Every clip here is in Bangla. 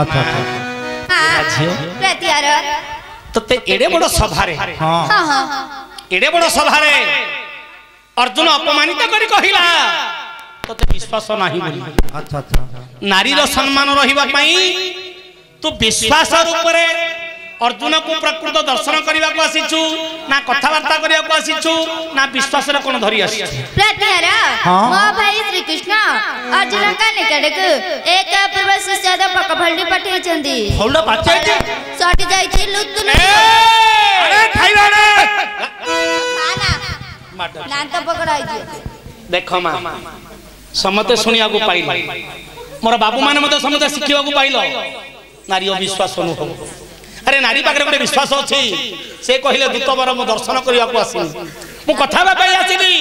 আচ্ছা ତତେ ଏଡ଼େ ବଡ଼ ସଭାରେ ଏଡ଼େ ବଡ଼ ସଭାରେ ଅର୍ଜୁନ ଅପମାନିତ କରି କହିଲା ତତେ ବିଶ୍ୱାସ ନାହିଁ ବୋଲି ନାରୀର ସମ୍ମାନ ରହିବା ପାଇଁ ତୁ ବିଶ୍ୱାସ ରୂପରେ ଅର୍ଜୁନକୁ ପ୍ରକୃତ ଦର୍ଶନ କରିବାକୁ ଆସିଛୁ ନା କଥାବାର୍ତ୍ତା କରିବାକୁ ଆସିଛୁ ନା ବିଶ୍ୱାସରେ କ'ଣ ଧରି ଆସିଛୁ ପ୍ରତ୍ୟାର ମୋ ଭାଇ ଶ୍ରୀକୃଷ୍ଣ ଅର୍ଜୁନଙ୍କ ନିକଟକୁ ଏକ ଅପୂର୍ବ ସୁସ୍ୱାଦ ପକ ଭଳି ପଠାଇଛନ୍ତି ଭଲ ପାଚାଇଛି ସଟି ଯାଇଛି ଲୁତୁ ଆରେ ଖାଇବା ରେ ନାନ୍ତ ପକଡ଼ା ହେଇଛି ଦେଖ ମା ସମସ୍ତେ ଶୁଣିବାକୁ ପାଇଲେ ମୋର ବାବୁମାନେ ମଧ୍ୟ ସମସ୍ତେ ଶିଖିବାକୁ ପାଇଲ ନାରୀ ଅବିଶ୍ୱାସ ଅନୁଭବ ଆରେ ନାରୀ ପାଖରେ ଗୋଟେ ବିଶ୍ୱାସ ଅଛି ସେ କହିଲେ ଦୂତବର ମୁଁ ଦର୍ଶନ କରିବାକୁ ଆସିଲି ମୁଁ କଥା ହେବା ପାଇଁ ଆସିଲି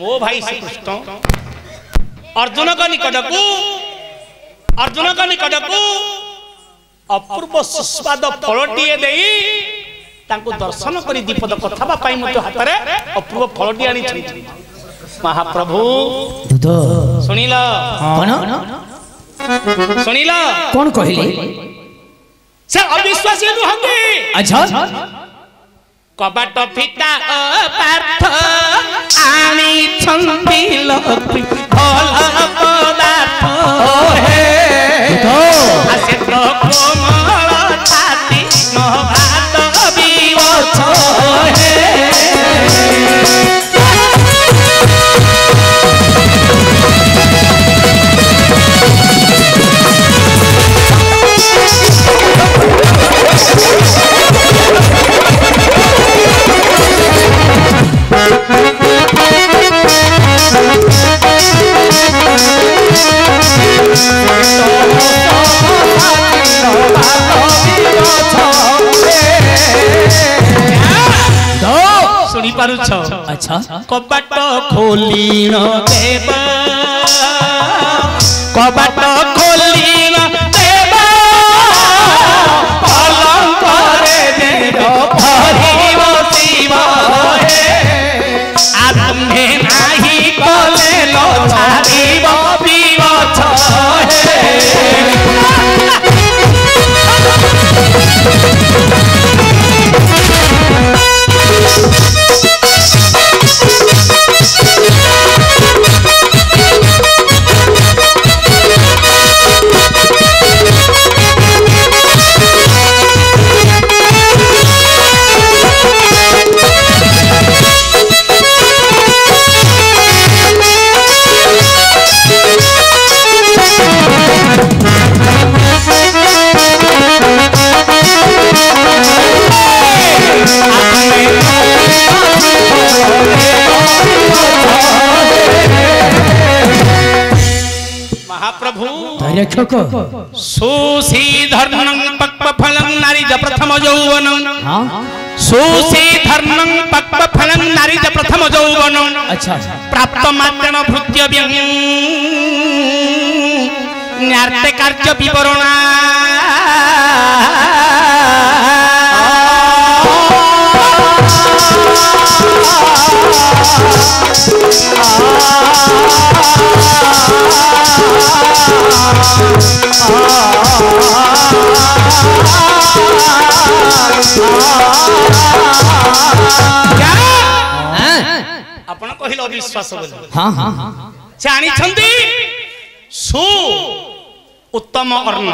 ମୋ ଭାଇ ଶ୍ରୀକୃଷ୍ଣ ଅର୍ଜୁନଙ୍କ ନିକଟକୁ ଅର୍ଜୁନଙ୍କ ନିକଟକୁ ଅପୂର୍ବ ସୁସ୍ୱାଦ ଫଳଟିଏ ଦେଇ ତାଙ୍କୁ ଦର୍ଶନ କରି ଦୀପଦ କଥା ହେବା ପାଇଁ ମଧ୍ୟ ହାତରେ ଅପୂର୍ବ ଫଳଟି ଆଣିଛନ୍ତି ମହାପ୍ରଭୁ ଶୁଣିଲ କଣ ଶୁଣିଲ କଣ କହିଲେ ସେ ଅବିଶ୍ୱାସୀ ନୁହନ୍ତି କବାଟ ଫିତା ପାଠ ଆଣିଛନ୍ତି ପଛ କବାଟ ଖୋଲିଣ ଦେବା କବାଟ ଖୋଲିଣ महाप्रभु रक्षक सुशीधर्णं पक्वफलं नारीज प्रथम यौवनं सुशीधर्णं पक्वफलं नारीज प्रथम यौवनं अच्छा प्राप्त मात्रेण भृत्यव्यं न्यार्ते कार्य विवरणा ଆପଣ କହିଲେ ଅବିଶ୍ୱାସ ବୋଲି ସେ ଆଣିଛନ୍ତି ସୁ ଉତ୍ତମ ଅର୍ଣ୍ଣ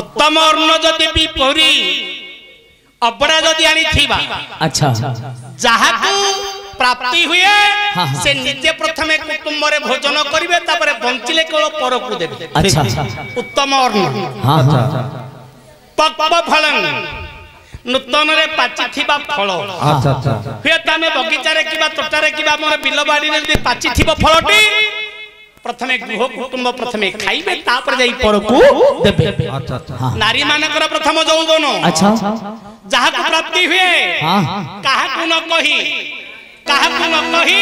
ଉତ୍ତମ ଅର୍ଣ୍ଣ ଯଦି ବି ପରି ଅବଡ଼ା ଯଦି ଆଣିଥିବା ଯାହାକୁ ପ୍ରାପ୍ତି ହୁଏ ସେ ନିଜେ ପ୍ରଥମେ କୁଟୁମ୍ବରେ ଭୋଜନ କରିବେ ତାପରେ ବଞ୍ଚିଲେ କେବଳ ପରକୁ ଦେବେ ଉତ୍ତମ ଅର୍ଣ୍ଣ ପକ୍ବ ଫଳନ ନୂତନରେ ପାଚିଥିବା ଫଳ ହୁଏତ ଆମେ ବଗିଚାରେ କିମ୍ବା ତୋଟାରେ କିମ୍ବା ଆମର ବିଲବାଡ଼ିରେ ଯଦି ପାଚିଥିବ ଫଳଟି ପ୍ରଥମେ ଗୃହ କୁଟୁମ୍ବ ପ୍ରଥମେ ଖାଇବେ ତାପରେ ଯାଇ ପରକୁ ଦେବେ ନାରୀ ମାନଙ୍କର ପ୍ରଥମ ଯୌବନ ଯାହାକୁ ପ୍ରାପ୍ତି ହୁଏ କାହାକୁ ନ କହି କାହାକୁ ନ କହି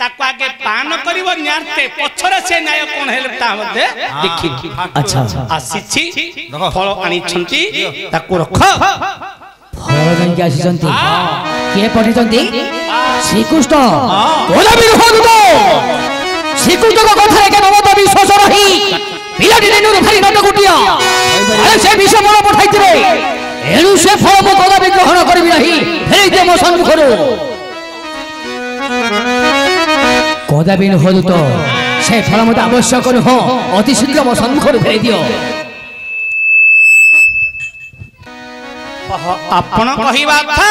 ତାକୁ ଆଗେ ପାନ କରିବ ନ୍ୟାର୍ତେ ପଛରେ ସେ ନ୍ୟାୟ କଣ ହେଲେ ତା ମଧ୍ୟ ଦେଖି ଆସିଛି ଫଳ ଆଣିଛନ୍ତି ତାକୁ ରଖ ହଳ ଯାଇକି ଆସିଛନ୍ତି କିଏ ପଠେଇଛନ୍ତି ଶ୍ରୀକୃଷ୍ଣ ଶ୍ରୀକୃଷ୍ଣଙ୍କ କଥାରେ କେବେ ମତ ବିଶ୍ୱାସ ରହି ପିଲାଟି ଦିନରୁ ଖାଲି ନଟ ଗୋଟିଏ ସେ ବିଷ ମନ ପଠାଇଥିବେ ଏଣୁ ସେ ଫଳ ମୁଁ କଦାପି ଗ୍ରହଣ କରିବି ନାହିଁ ଫେରି ଦେ ମୋ ସମ୍ମୁଖରୁ କଦାପି ନୁହଁ ଦୂତ ସେ ଫଳ ମୋତେ ଆବଶ୍ୟକ ନୁହଁ ଅତି ଶୀଘ୍ର ମୋ ସମ୍ମୁଖରୁ ଫେରି ଦିଅ ଆପଣ କହିବା କଥା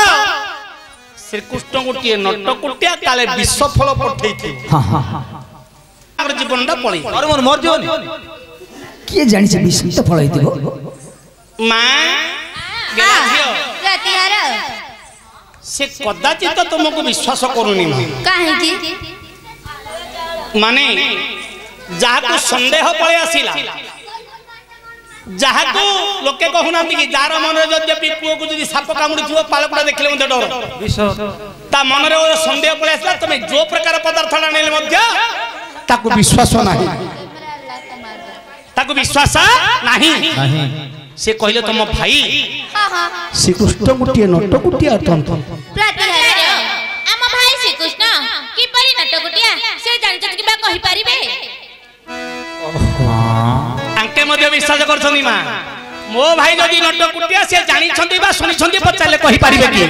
ଶ୍ରୀକୃଷ୍ଣ ଗୋଟିଏ ନଟକୁଟିଆ କାଳେ ବିଶ୍ୱଫଳ ପଠେଇଥିଲେ ଜୀବନଟା ପଳେଇ ମୋର ଜୀବନ କିଏ ଜାଣିଛି ବିଶ୍ୱ ଫଳ ହେଇଥିବ ମା ସେ କଦାଚିତ ତୁମକୁ ବିଶ୍ୱାସ କରୁନି କାହିଁକି ମାନେ ଯାହାକୁ ସନ୍ଦେହ ପଳେଇ ଆସିଲା ଯାହାକୁ ଲୋକେ କହୁନାହାନ୍ତି କି ଯାହାର ମନରେ ଯଦି ପୁଅକୁ ଯଦି ସାପ କାମୁଡ଼ିଥିବ ପାଳକୁଡ଼ା ଦେଖିଲେ ମଧ୍ୟ ଡର ତା ମନରେ ଗୋଟେ ସନ୍ଦେହ ପଳେଇ ଆସିଲା ତମେ ଯୋଉ ପ୍ରକାର ପଦାର୍ଥ ଆଣିଲେ ମଧ୍ୟ ତାକୁ ବିଶ୍ୱାସ ନାହିଁ ତାକୁ ବିଶ୍ୱାସ ନାହିଁ ସେ କହିଲେ ତମ ଭାଇ ଶ୍ରୀକୃଷ୍ଣ ଗୋଟିଏ ନଟ ଗୋଟିଏ ଅତନ୍ତ মধ্যে বিশ্বাস করছেন মা মো ভাই যদি নটকুটিয়া সে জানিছন্তি বা শুনিছন্তি পচারলে কহি পারিবে কি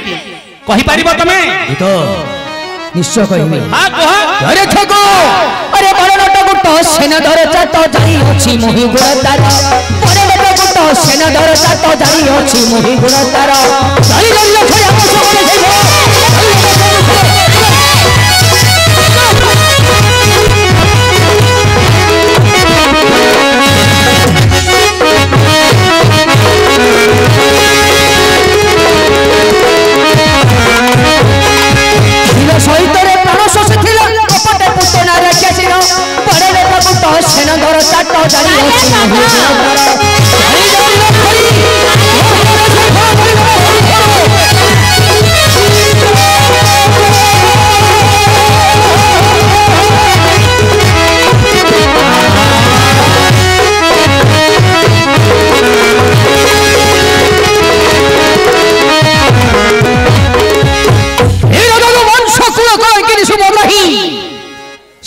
কহি পারিব তুমি তো নিশ্চয় কহিবি হ্যাঁ কহ আরে আরে বড় জানি তার বড় জানি তার জানি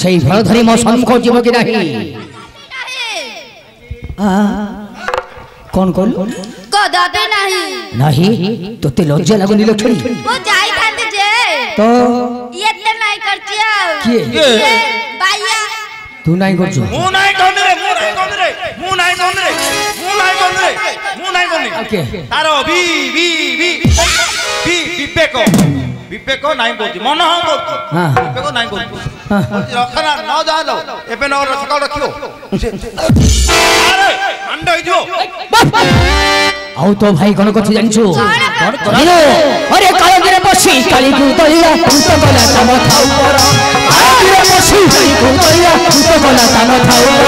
সেই ভয়ধরী মো সম্মুখ যুবকী নাহি কোন কোন কদাপি নাহি নাহি তোতে লজ্জা লাগুনি লক্ষ্মী ও যাইতাতে যে তো এতে নাই করছি কি ইয়ে, বাইয়া তু নাই করছো মু নাই করনি রে মু নাই করনি রে মু নাই রে মু নাই রে মু নাই তার বি বি বি বি বিবেক ବିବେକ ନାହିଁ କହୁଛି ମନ ହଁ କହୁଛି ବିବେକ ନାହିଁ କହୁଛି ରଖନା ନ ଯାହା ଯାଉ ଏବେ ନ ସକାଳ ରଖିବ କାଣ୍ଡ ହେଇଯିବ ଆଉ ତୋ ଭାଇ କଣ କରୁଛି ଜାଣିଛୁ ଅରେ କାଳୀରେ ବସି କାଳୀକୁ ଦଳିଲା କୃତ କଲା ତାମ ଥାଉ ପର କାଳୀରେ ବସି କାଳୀକୁ ଦଳିଲା କୃତ କଲା ତାମ ଥାଉ ପର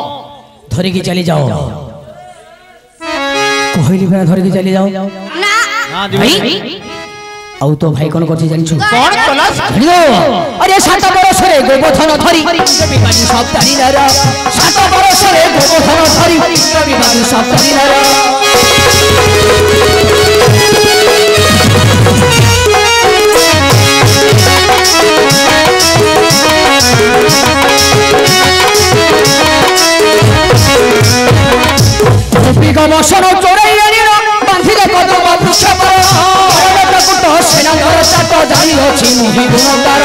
ধরিকি চলে যাও কহিলি ভাই ধরিকি চলে যাও না ভাই আউ তো ভাই কোন করছি জানছো কোন তলাস ধরি দাও আরে সাত বরসরে গোবথন ধরি বিবাদী সব জানি না রা সাত বরসরে গোবথন ধরি বিবাদী সব জানি না রা অবসর চড়াই বাঁধিলে কত বাবু সেনা ধরতা তো জানিয়েছি মুহি গুণ তার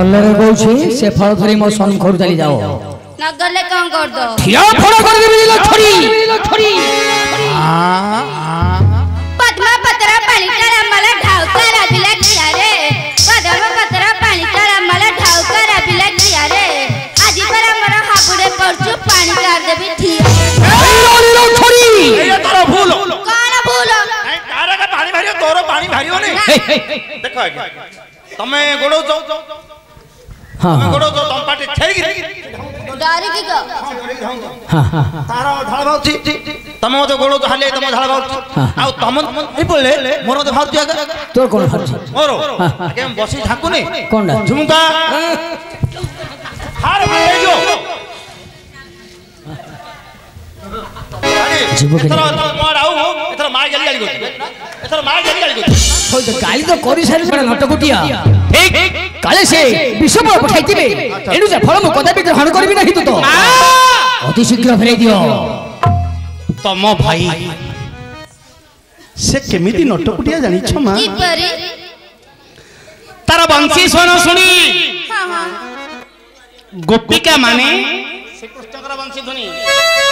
ଭଲରେ କହୁଛି ସେ ଫଳ ଧରି ମୋ ଶଙ୍ଖରୁ ଚାଲି ଯାଅ ନଗଲେ କଣ କରିଦ ଠିଆ ଫଳ କରିଦେବି ଲଛରି ଲଛରି ପଦ୍ମ ପତ୍ର ପାଣି ଚାରା ମଲ ଢାଉକା ରାବିଲା କିଆରେ ପଦ୍ମ ପତ୍ର ପାଣି ଚାରା ମଲ ଢାଉକା ରାବିଲା କିଆରେ ଆଜି ପରା ମୋର ହାବୁଡେ ପଡୁଛୁ ପାଣି କରିଦେବି ଠିଆ ଲଛରି ତୋର ଭୁଲ କଣ ଭୁଲ ତାର ପାଣି ବାହାରିବ ତୋର ପାଣି ବାହାରିବନି ଦେଖ ଆଜ୍ଞା ତମେ ଗୋଡଉଛ हां गोड़ को तंपाटे छेगी डरी की को हां हां तार ढाल भाउची तम मो गोड़ को हाले तम ढाल भाउची आ तम ए बोले मोर तो भाउची तोर कोन भाउची मोर आगे बसी ठाकुनी कोन झुमका हार ले जो গালি তো করে সারি নটকুটিয়া কালে সে বিষপর পঠাইবে এণু যে ফল মু কদাপি গ্রহণ করবি না কিন্তু তো অতি শীঘ্র ফেরাই দিও তম ভাই সে কেমিতি নটকুটিয়া জানিছ মা তার বংশী শোন শুনি গোপিকা মানে শ্রীকৃষ্ণকর